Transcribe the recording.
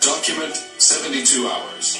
Document 72 hours.